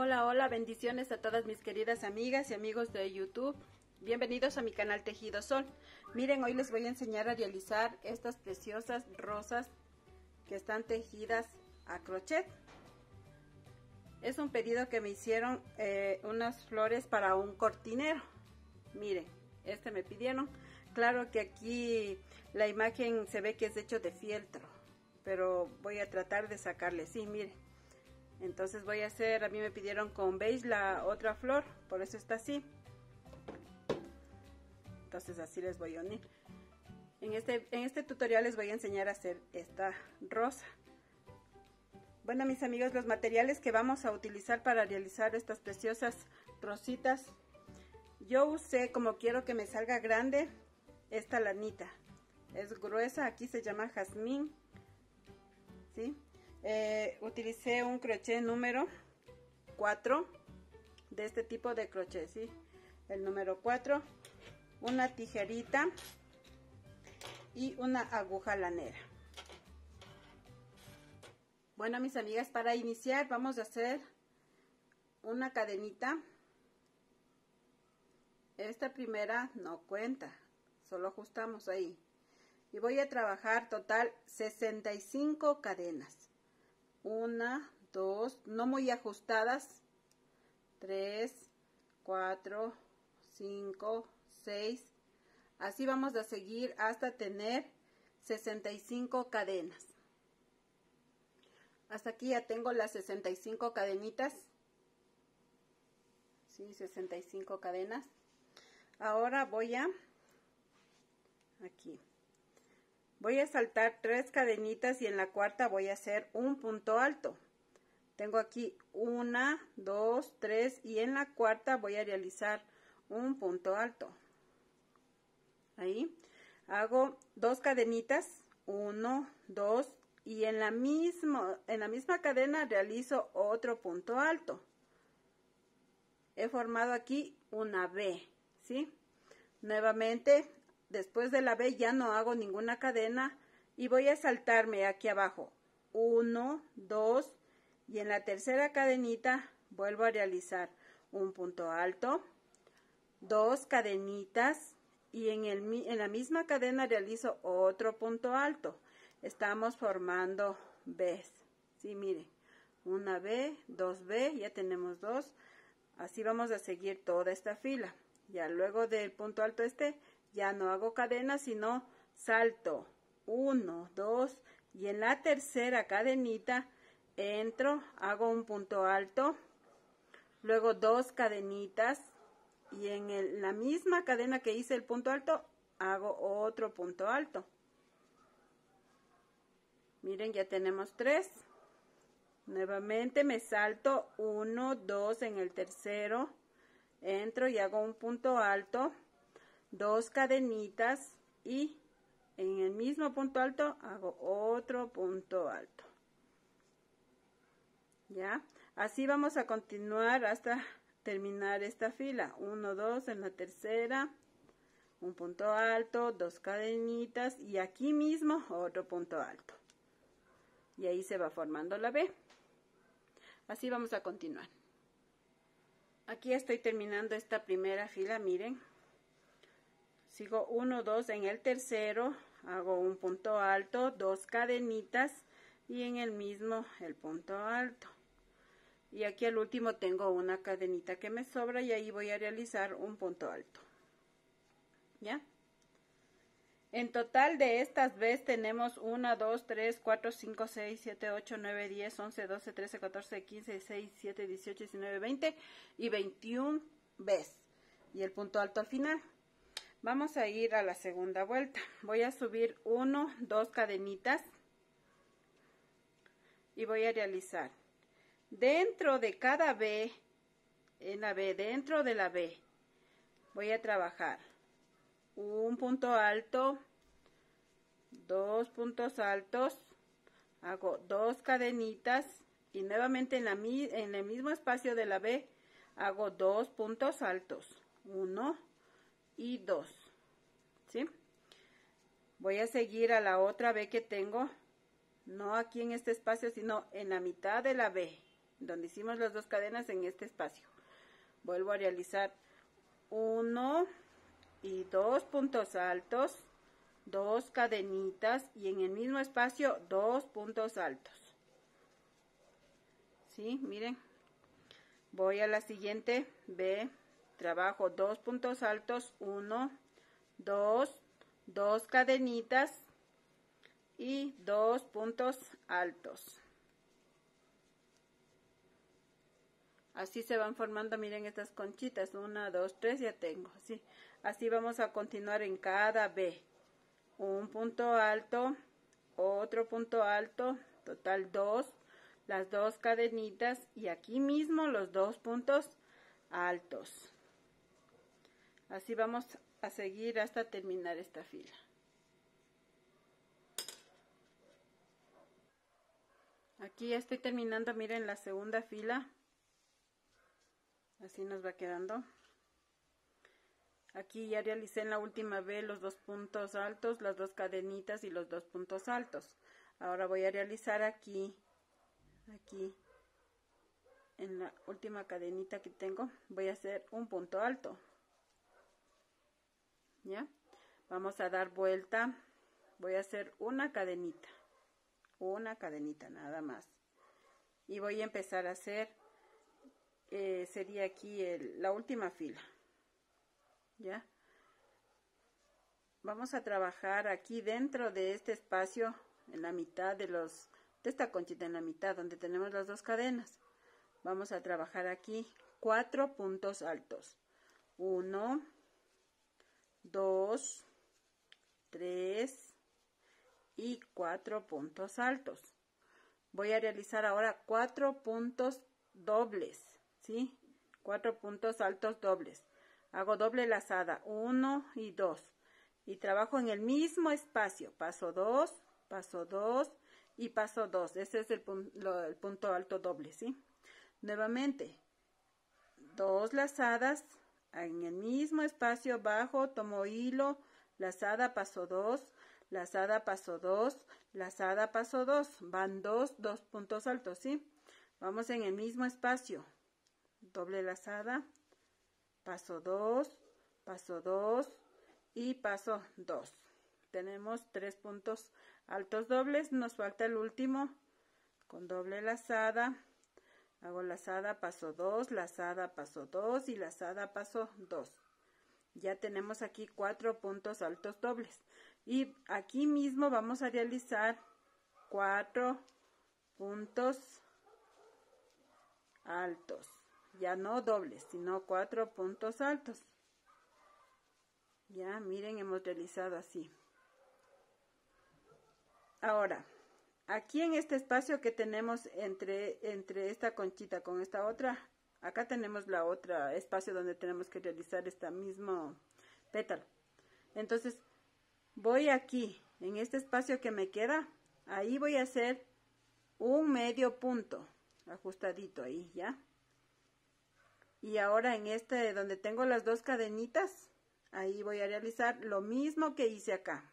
Hola, hola, bendiciones a todas mis queridas amigas y amigos de YouTube. Bienvenidos a mi canal Tejido Sol. Miren, hoy les voy a enseñar a realizar estas preciosas rosas que están tejidas a crochet. Es un pedido que me hicieron eh, unas flores para un cortinero. Miren, este me pidieron. Claro que aquí la imagen se ve que es hecho de fieltro, pero voy a tratar de sacarle. Sí, miren. Entonces voy a hacer, a mí me pidieron con beige la otra flor, por eso está así. Entonces así les voy a unir. En este, en este tutorial les voy a enseñar a hacer esta rosa. Bueno mis amigos, los materiales que vamos a utilizar para realizar estas preciosas rositas. Yo usé, como quiero que me salga grande, esta lanita. Es gruesa, aquí se llama jazmín. ¿Sí? Eh, utilicé un crochet número 4 de este tipo de crochet. El número 4, una tijerita y una aguja lanera. Bueno, mis amigas, para iniciar vamos a hacer una cadenita. Esta primera no cuenta, solo ajustamos ahí. Y voy a trabajar total 65 cadenas. Una, dos, no muy ajustadas. Tres, cuatro, cinco, seis. Así vamos a seguir hasta tener 65 cadenas. Hasta aquí ya tengo las 65 cadenitas. Sí, 65 cadenas. Ahora voy a aquí. Voy a saltar tres cadenitas y en la cuarta voy a hacer un punto alto. Tengo aquí una, dos, tres y en la cuarta voy a realizar un punto alto. Ahí hago dos cadenitas, uno, dos y en la misma, en la misma cadena realizo otro punto alto. He formado aquí una B, ¿sí? Nuevamente después de la B ya no hago ninguna cadena y voy a saltarme aquí abajo 1, 2 y en la tercera cadenita vuelvo a realizar un punto alto, dos cadenitas y en, el, en la misma cadena realizo otro punto alto. Estamos formando B. Sí, miren, una B, dos B, ya tenemos dos. Así vamos a seguir toda esta fila. Ya luego del punto alto este ya no hago cadena, sino salto. Uno, dos, y en la tercera cadenita entro, hago un punto alto, luego dos cadenitas, y en la misma cadena que hice el punto alto, hago otro punto alto. Miren, ya tenemos tres. Nuevamente me salto uno, dos en el tercero, entro y hago un punto alto dos cadenitas y en el mismo punto alto hago otro punto alto. Ya así vamos a continuar hasta terminar esta fila. 1 2 en la tercera un punto alto dos cadenitas y aquí mismo otro punto alto. Y ahí se va formando la B. Así vamos a continuar. Aquí estoy terminando esta primera fila miren sigo 1 2 en el tercero hago un punto alto dos cadenitas y en el mismo el punto alto y aquí al último tengo una cadenita que me sobra y ahí voy a realizar un punto alto ya en total de estas veces tenemos 1, 2, 3, 4, 5, 6, 7, 8, 9, 10, 11, 12, 13, 14, 15, 16, 17, 18, 19, 20 y 21 veces. Y el punto alto al final. Vamos a ir a la segunda vuelta. Voy a subir uno, dos cadenitas y voy a realizar dentro de cada B, en la B, dentro de la B, voy a trabajar un punto alto, dos puntos altos, hago dos cadenitas y nuevamente en, la, en el mismo espacio de la B hago dos puntos altos, uno, y 2. ¿Sí? Voy a seguir a la otra B que tengo, no aquí en este espacio, sino en la mitad de la B. donde hicimos las dos cadenas en este espacio vuelvo a realizar uno y dos puntos altos dos cadenitas y en el mismo espacio dos puntos altos ¿sí? miren voy a la siguiente B trabajo dos puntos altos uno dos dos cadenitas y dos puntos altos. Así se van formando miren estas conchitas una dos tres ya tengo así así vamos a continuar en cada B. Un punto alto otro punto alto total dos las dos cadenitas y aquí mismo los dos puntos altos así vamos a seguir hasta terminar esta fila. Aquí ya estoy terminando miren la segunda fila. Así nos va quedando. Aquí ya realicé en la última vez los dos puntos altos las dos cadenitas y los dos puntos altos. Ahora voy a realizar aquí aquí en la última cadenita que tengo voy a hacer un punto alto vamos a dar vuelta. Voy a hacer una cadenita una cadenita nada más. Y voy a empezar a hacer eh, sería aquí la última fila ya vamos a trabajar aquí dentro de este espacio en la mitad de los de esta conchita en la mitad donde tenemos las dos cadenas. Vamos a trabajar aquí cuatro puntos altos. Uno dos tres y cuatro puntos altos. Voy a realizar ahora cuatro puntos dobles sí cuatro puntos altos dobles. Hago doble lazada uno y dos. Y trabajo en el mismo espacio. Paso dos paso dos y paso 2. Ese es el, el punto alto doble, ¿sí? Nuevamente, dos lazadas en el mismo espacio bajo, tomo hilo, lazada, paso 2, lazada, paso 2, lazada, paso 2. Van dos, dos puntos altos, ¿sí? Vamos en el mismo espacio. Doble lazada, paso 2, paso 2 y paso 2. Tenemos tres puntos altos dobles nos falta el último con doble lazada hago lazada paso 2 lazada paso 2 y lazada paso 2 ya tenemos aquí cuatro puntos altos dobles. Y aquí mismo vamos a realizar cuatro puntos altos. Ya no dobles sino cuatro puntos altos. Ya miren hemos realizado así. Ahora, aquí en este espacio que tenemos entre, entre esta conchita con esta otra, acá tenemos la otra espacio donde tenemos que realizar este mismo pétalo. Entonces, voy aquí, en este espacio que me queda, ahí voy a hacer un medio punto, ajustadito ahí, ¿ya? Y ahora en este, donde tengo las dos cadenitas, ahí voy a realizar lo mismo que hice acá.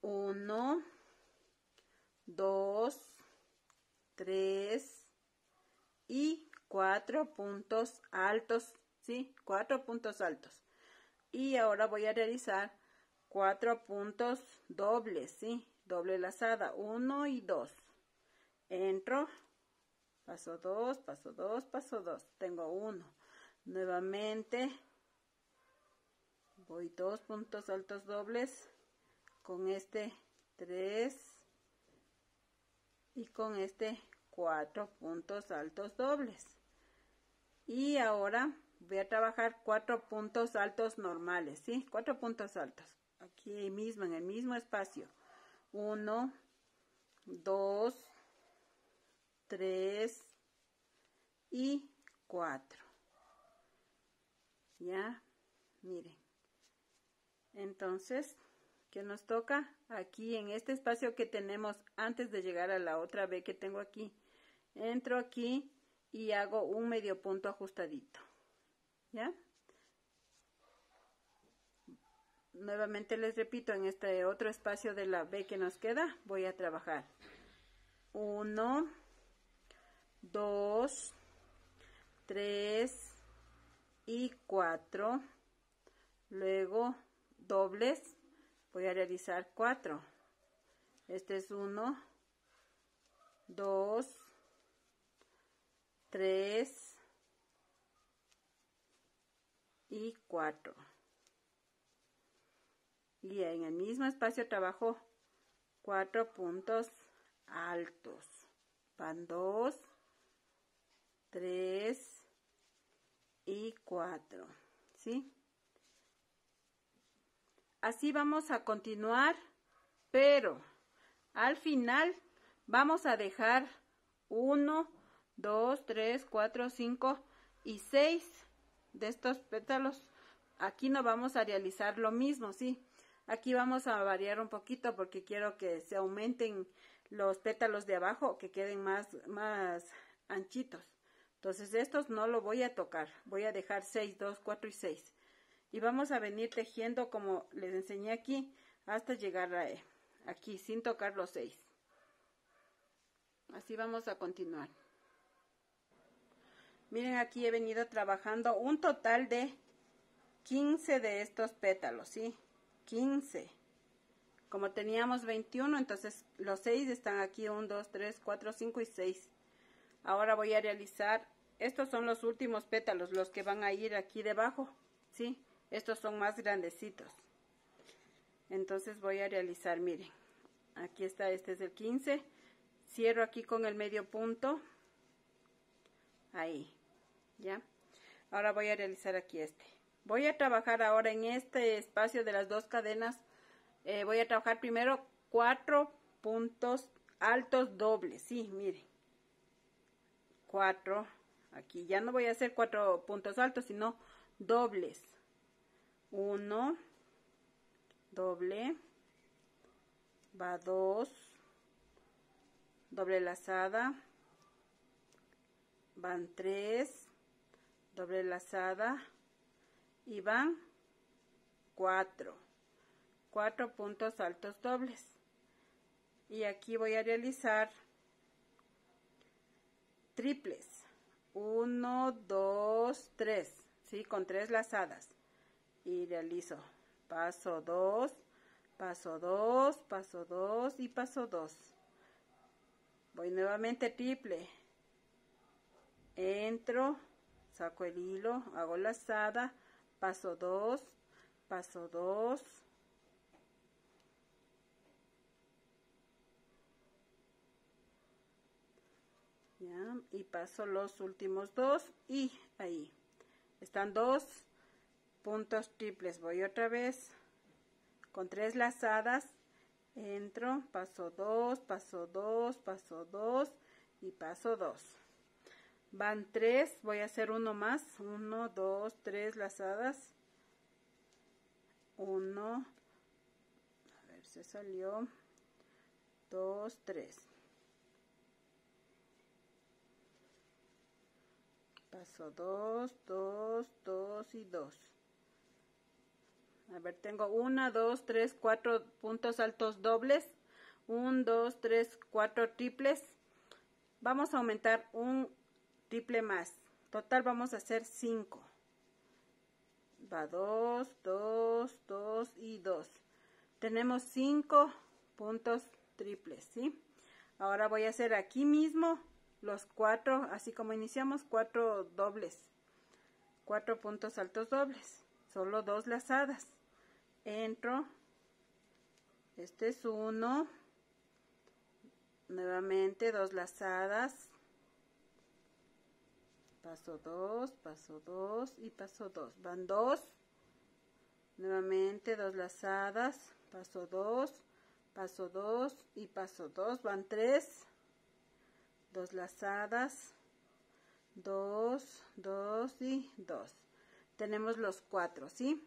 1, 2, 3 y 4 puntos altos, ¿sí? 4 puntos altos. Y ahora voy a realizar 4 puntos dobles, ¿sí? Doble lazada, 1 y 2. Entro, paso 2, paso 2, paso 2. Tengo 1. Nuevamente, voy 2 puntos altos dobles con este 3 y con este 4 puntos altos dobles. Y ahora voy a trabajar cuatro puntos altos normales ¿sí? cuatro puntos altos aquí mismo en el mismo espacio. 1 2 3 y 4 ya miren. Entonces que nos toca aquí en este espacio que tenemos antes de llegar a la otra B que tengo aquí. Entro aquí y hago un medio punto ajustadito. ¿Ya? Nuevamente les repito, en este otro espacio de la B que nos queda, voy a trabajar 1, 2, 3 y 4. Luego dobles, voy a realizar 4. Este es 1, 2, 3 y 4. Y en el mismo espacio trabajo 4 puntos altos. Van 2, 3 y 4. ¿Sí? Así vamos a continuar, pero al final vamos a dejar 1, 2, 3, 4, 5 y 6 de estos pétalos. Aquí no vamos a realizar lo mismo, ¿sí? Aquí vamos a variar un poquito porque quiero que se aumenten los pétalos de abajo, que queden más, más anchitos. Entonces estos no lo voy a tocar, voy a dejar 6, 2, 4 y 6. Y vamos a venir tejiendo como les enseñé aquí hasta llegar a aquí sin tocar los 6. Así vamos a continuar. Miren aquí he venido trabajando un total de 15 de estos pétalos, ¿sí? 15. Como teníamos 21, entonces los 6 están aquí, 1, 2, 3, 4, 5 y 6. Ahora voy a realizar, estos son los últimos pétalos, los que van a ir aquí debajo, ¿sí? Estos son más grandecitos. Entonces voy a realizar, miren, aquí está, este es el 15. Cierro aquí con el medio punto. Ahí, ¿ya? Ahora voy a realizar aquí este. Voy a trabajar ahora en este espacio de las dos cadenas. Eh, voy a trabajar primero cuatro puntos altos dobles, sí, miren. Cuatro, aquí ya no voy a hacer cuatro puntos altos, sino dobles. Uno, doble, va dos, doble lazada, van tres, doble lazada y van cuatro, cuatro puntos altos dobles. Y aquí voy a realizar triples. Uno, dos, tres, ¿sí? Con tres lazadas. Y realizo paso dos, paso dos, paso dos y paso dos. Voy nuevamente triple. Entro, saco el hilo, hago lazada, paso 2, paso 2, ¿ya? y paso los últimos dos y ahí están dos puntos triples. Voy otra vez. Con tres lazadas entro paso 2 paso 2 paso 2 y paso 2 van tres voy a hacer uno más. Uno dos tres lazadas. Uno a ver se salió. Dos tres. Paso dos dos dos y dos a ver tengo una dos tres cuatro puntos altos dobles un dos tres cuatro triples vamos a aumentar un triple más. Total vamos a hacer 5. Va 2, 2, 2 y 2. Tenemos 5 puntos triples, ¿sí? Ahora voy a hacer aquí mismo los 4, así como iniciamos, 4 dobles. 4 puntos altos dobles. Solo dos lazadas. Entro. Este es 1. Nuevamente dos lazadas paso 2, paso 2 y paso 2. Van 2, nuevamente dos lazadas, paso 2, paso 2 y paso 2. Van 3, dos lazadas, 2, 2 y 2. Tenemos los 4, ¿sí?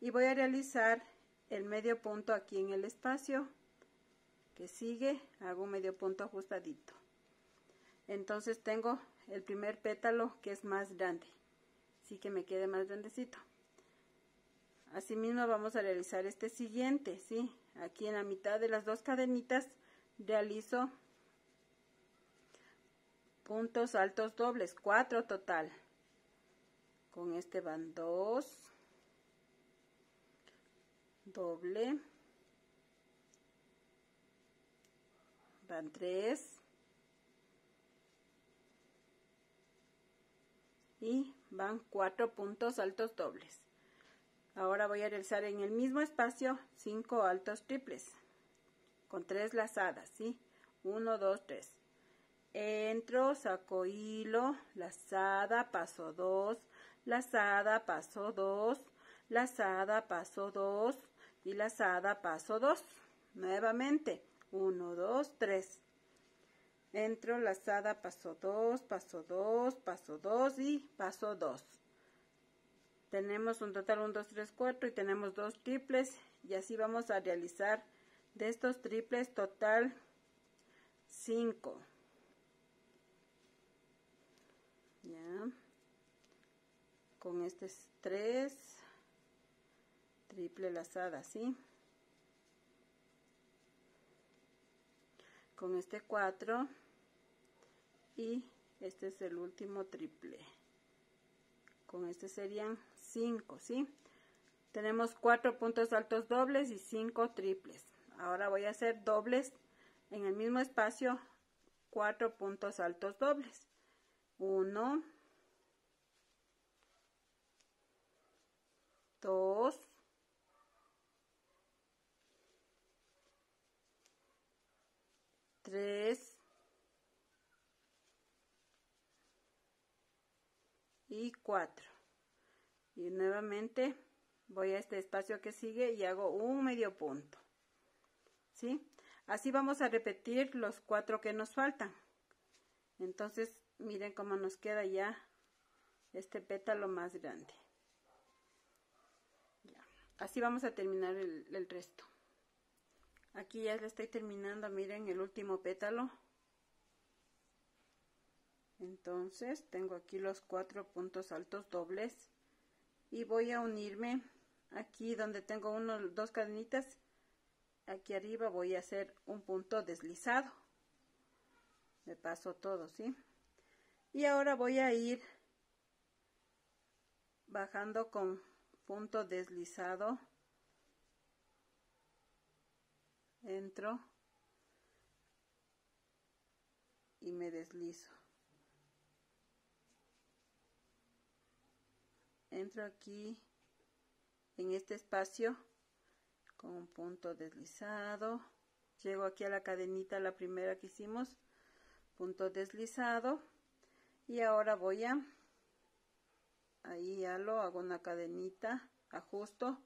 Y voy a realizar el medio punto aquí en el espacio que sigue, hago un medio punto ajustadito. Entonces tengo el primer pétalo que es más grande. Así que me quede más grandecito. Asimismo vamos a realizar este siguiente, ¿sí? Aquí en la mitad de las dos cadenitas realizo puntos altos dobles, cuatro total. Con este van dos, doble, van tres, y van cuatro puntos altos dobles. Ahora voy a realizar en el mismo espacio cinco altos triples con tres lazadas, ¿sí? 1, 2, 3. Entro, saco hilo, lazada, paso 2, lazada, paso 2, lazada, paso 2 y lazada, paso 2. Nuevamente, 1, 2, 3. Entro, lazada, paso 2, paso 2, paso 2 y paso 2. Tenemos un total 1, 2, 3, 4 y tenemos dos triples y así vamos a realizar de estos triples total 5 ya con este 3 triple lazada ¿sí? con este 4 y este es el último triple con este serían 5 ¿sí? tenemos cuatro puntos altos dobles y 5 triples ahora voy a hacer dobles en el mismo espacio cuatro puntos altos dobles 1 2 3 y 4 y nuevamente voy a este espacio que sigue y hago un medio punto ¿sí? Así vamos a repetir los cuatro que nos faltan. Entonces, miren cómo nos queda ya este pétalo más grande. Así vamos a terminar el resto. Aquí ya le estoy terminando, miren el último pétalo. Entonces, tengo aquí los cuatro puntos altos dobles. Y voy a unirme aquí donde tengo uno, dos cadenitas aquí arriba voy a hacer un punto deslizado me paso todo ¿sí? y ahora voy a ir bajando con punto deslizado entro y me deslizo. Entro aquí en este espacio con un punto deslizado. Llego aquí a la cadenita la primera que hicimos punto deslizado. Y ahora voy a ahí lo hago una cadenita ajusto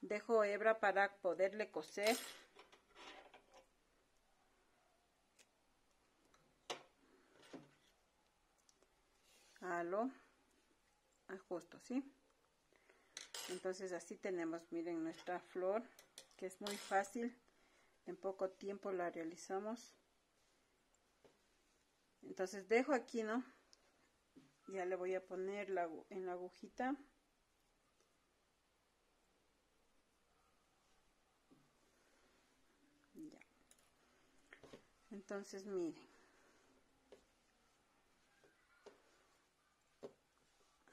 dejo hebra para poderle coser halo ajusto ¿sí? entonces así tenemos miren nuestra flor que es muy fácil. En poco tiempo la realizamos. Entonces dejo aquí no ya le voy a poner la, en la agujita. Entonces miren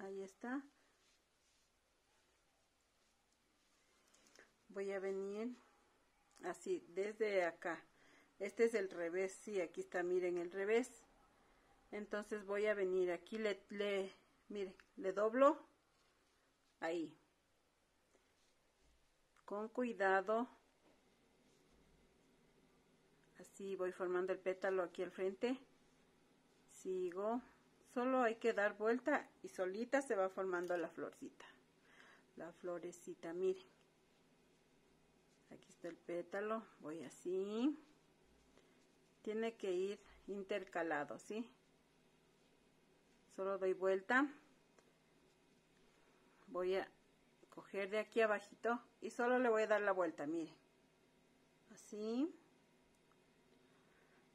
ahí está. Voy a venir así desde acá. Este es el revés sí aquí está miren el revés. Entonces voy a venir aquí le, le mire le doblo ahí. Con cuidado. Así voy formando el pétalo aquí al frente. Sigo solo hay que dar vuelta y solita se va formando la florcita. La florecita miren. Aquí está el pétalo voy así. Tiene que ir intercalado ¿sí? solo doy vuelta. Voy a coger de aquí abajito y solo le voy a dar la vuelta mire así.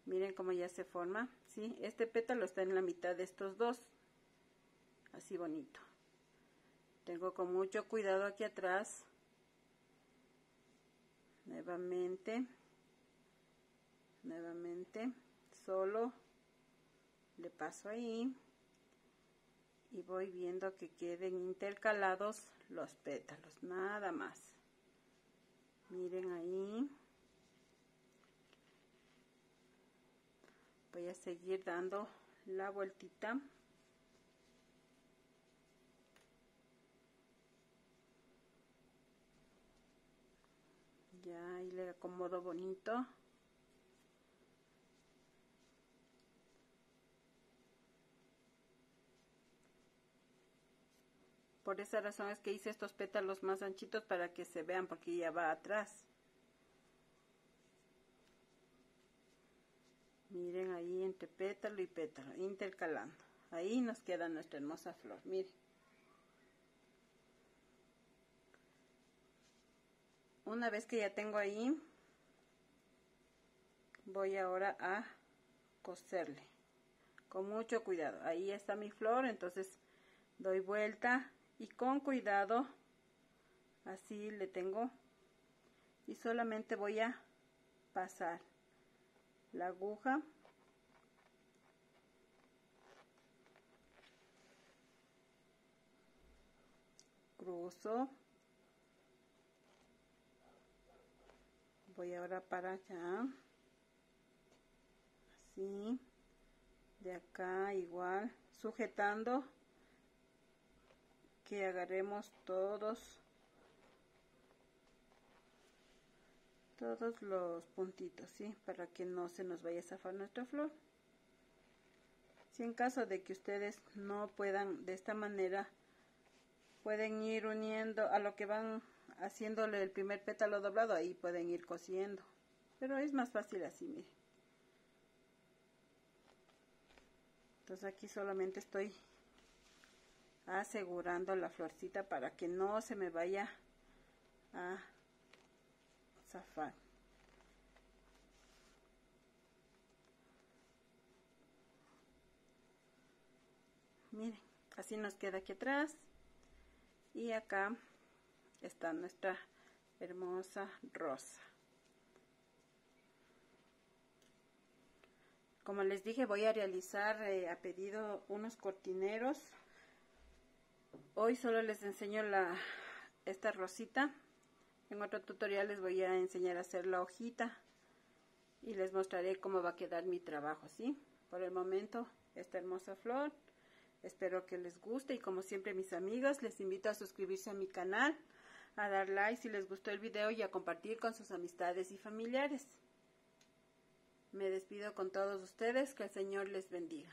Miren cómo ya se forma ¿sí? este pétalo está en la mitad de estos dos. Así bonito. Tengo con mucho cuidado aquí atrás. Nuevamente. Nuevamente. Solo. Le paso ahí. Y voy viendo que queden intercalados los pétalos, nada más. Miren ahí. Voy a seguir dando la vueltita. Ya ahí le acomodo bonito. Por esa razón es que hice estos pétalos más anchitos para que se vean porque ya va atrás. Miren ahí entre pétalo y pétalo, intercalando. Ahí nos queda nuestra hermosa flor, miren. Una vez que ya tengo ahí, voy ahora a coserle. Con mucho cuidado. Ahí está mi flor, entonces doy vuelta y con cuidado así le tengo y solamente voy a pasar la aguja. Cruzo. Voy ahora para allá así. De acá igual. Sujetando que agarremos todos todos los puntitos ¿sí? para que no se nos vaya a zafar nuestra flor. Si en caso de que ustedes no puedan de esta manera pueden ir uniendo a lo que van haciéndole el primer pétalo doblado ahí pueden ir cosiendo. Pero es más fácil así miren entonces aquí solamente estoy asegurando la florcita para que no se me vaya a zafar. Miren, así nos queda aquí atrás. Y acá está nuestra hermosa rosa. Como les dije, voy a realizar eh, a pedido unos cortineros Hoy solo les enseño la, esta rosita. En otro tutorial les voy a enseñar a hacer la hojita y les mostraré cómo va a quedar mi trabajo, ¿sí? Por el momento, esta hermosa flor. Espero que les guste y como siempre mis amigos, les invito a suscribirse a mi canal, a dar like si les gustó el video y a compartir con sus amistades y familiares. Me despido con todos ustedes, que el Señor les bendiga.